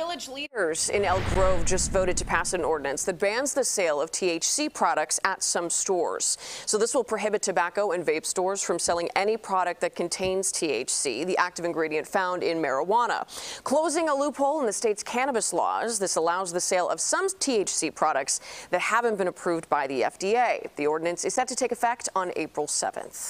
Village leaders in Elk Grove just voted to pass an ordinance that bans the sale of THC products at some stores. So this will prohibit tobacco and vape stores from selling any product that contains THC, the active ingredient found in marijuana. Closing a loophole in the state's cannabis laws, this allows the sale of some THC products that haven't been approved by the FDA. The ordinance is set to take effect on April 7th.